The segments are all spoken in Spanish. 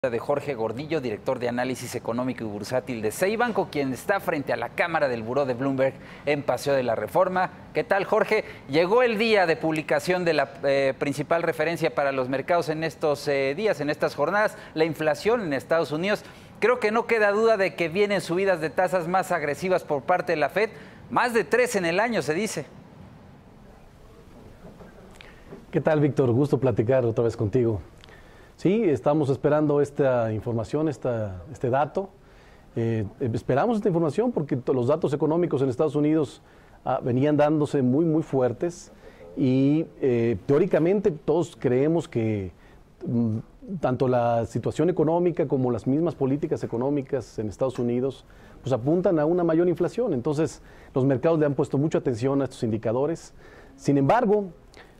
de Jorge Gordillo, director de análisis económico y bursátil de Ceibanco, quien está frente a la cámara del buró de Bloomberg en Paseo de la Reforma. ¿Qué tal, Jorge? Llegó el día de publicación de la eh, principal referencia para los mercados en estos eh, días, en estas jornadas, la inflación en Estados Unidos. Creo que no queda duda de que vienen subidas de tasas más agresivas por parte de la Fed, más de tres en el año, se dice. ¿Qué tal, Víctor? Gusto platicar otra vez contigo. Sí, estamos esperando esta información, esta, este dato. Eh, esperamos esta información porque los datos económicos en Estados Unidos ah, venían dándose muy, muy fuertes y eh, teóricamente todos creemos que mm, tanto la situación económica como las mismas políticas económicas en Estados Unidos pues apuntan a una mayor inflación. Entonces los mercados le han puesto mucha atención a estos indicadores. Sin embargo,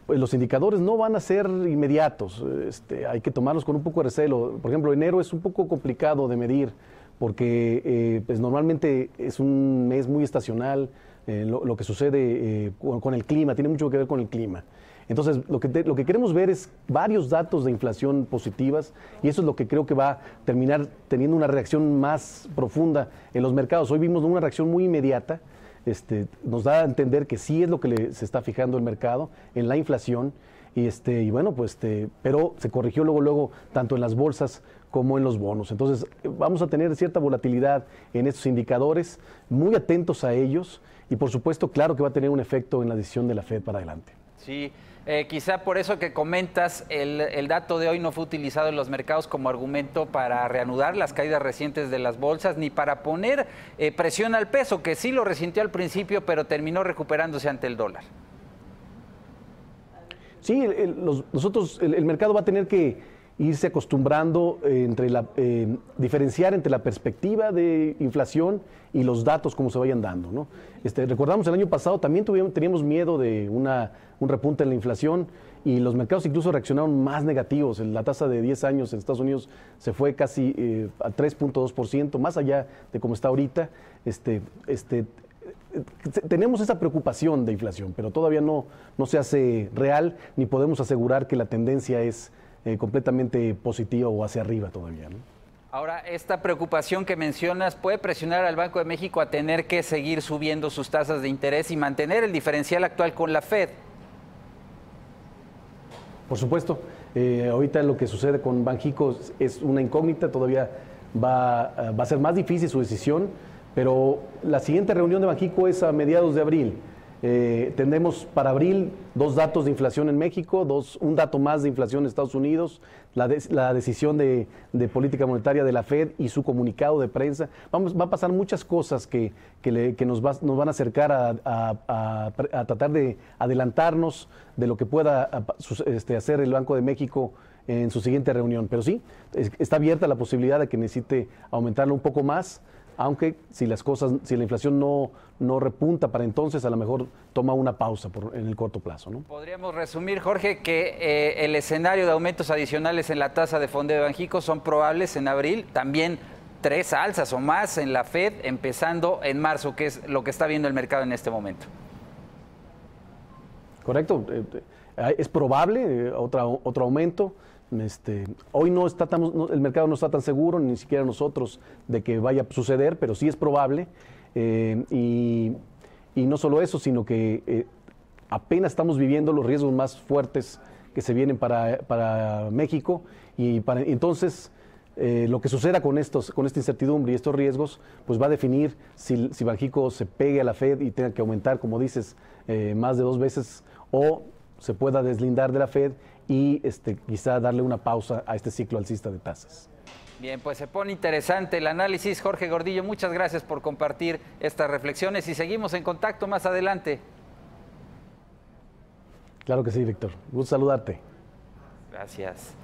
pues los indicadores no van a ser inmediatos, este, hay que tomarlos con un poco de recelo. Por ejemplo, enero es un poco complicado de medir porque eh, pues normalmente es un mes muy estacional, eh, lo, que sucede eh, con, el clima, tiene mucho que ver con el clima. Entonces, lo que, lo que queremos ver es varios datos de inflación positivas y eso es lo que creo que va a terminar teniendo una reacción más profunda en los mercados. Hoy vimos una reacción muy inmediata, este, nos da a entender que sí es lo que se está fijando el mercado en la inflación. Y, este, y bueno, pues, este, pero se corrigió luego, luego, tanto en las bolsas como en los bonos. Entonces, vamos a tener cierta volatilidad en estos indicadores, muy atentos a ellos y, por supuesto, claro que va a tener un efecto en la decisión de la Fed para adelante. Sí, eh, quizá por eso que comentas, el, dato de hoy no fue utilizado en los mercados como argumento para reanudar las caídas recientes de las bolsas, ni para poner eh, presión al peso, que sí lo resintió al principio, pero terminó recuperándose ante el dólar. Sí, nosotros, el mercado va a tener que irse acostumbrando eh, entre la, eh, diferenciar entre la perspectiva de inflación y los datos como se vayan dando. ¿no? Este, recordamos el año pasado también teníamos miedo de una, un repunte en la inflación y los mercados incluso reaccionaron más negativos. La tasa de 10 años en Estados Unidos se fue casi eh, a 3.2%, más allá de cómo está ahorita. Este, este, tenemos esa preocupación de inflación, pero todavía no, no se hace real ni podemos asegurar que la tendencia es eh, completamente positivo o hacia arriba todavía. Ahora, esta preocupación que mencionas puede presionar al Banco de México a tener que seguir subiendo sus tasas de interés y mantener el diferencial actual con la Fed. Por supuesto. Eh, ahorita lo que sucede con Banjico es una incógnita, todavía va, eh, va a ser más difícil su decisión, pero la siguiente reunión de Banjico es a mediados de abril. Eh, tendremos para abril dos datos de inflación en México, dos, un dato más de inflación en Estados Unidos, la, la decisión de, política monetaria de la Fed y su comunicado de prensa. Vamos, va a pasar muchas cosas que, que, nos, nos, van a acercar a, tratar de adelantarnos de lo que pueda este, hacer el Banco de México en su siguiente reunión. Pero sí, está abierta la posibilidad de que necesite aumentarlo un poco más aunque si las cosas, si la inflación no, no repunta para entonces, a lo mejor toma una pausa por, en el corto plazo. ¿no? Podríamos resumir, Jorge, que eh, el escenario de aumentos adicionales en la tasa de fondeo de Banjico son probables en abril, también tres alzas o más en la Fed, empezando en marzo, que es lo que está viendo el mercado en este momento. Correcto, eh, eh, es probable otro aumento. Este, hoy no está el mercado no está tan seguro, ni siquiera nosotros, de que vaya a suceder, pero sí es probable. Eh, y, no solo eso, sino que eh, apenas estamos viviendo los riesgos más fuertes que se vienen para, México. Y para, entonces, eh, lo que suceda con, estos, con esta incertidumbre y estos riesgos, pues va a definir si, si Banjico se pegue a la Fed y tenga que aumentar, como dices, más de dos veces o se pueda deslindar de la Fed y este, quizá darle una pausa a este ciclo alcista de tasas. Bien, pues se pone interesante el análisis. Jorge Gordillo, muchas gracias por compartir estas reflexiones y seguimos en contacto más adelante. Claro que sí, Víctor. Gusto saludarte. Gracias.